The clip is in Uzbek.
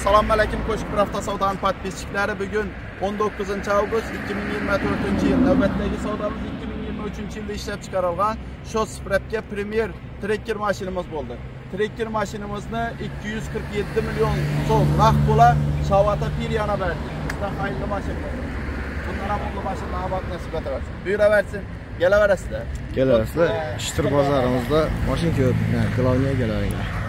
assalomu alaykum qo'shiqprof savdoni подписчиклari bugun 19 avgust 2024 yil. Navbatdagi savdomiz 2023 yilda ishlab chiqarilgan shos sprapga premier trekker mashinamiz bo'ldi. Trekker mashinamizni 247 million so'm narx bo'la shavata pir yana berdik bizda xayrli mashina bundan ham ulug' mashina obod nasib etaversin buyuraversin. Kelaverasizlar kelaverasizlar ishtir bozorimizda mashina ko'p. Koloniyaga kelaveringlar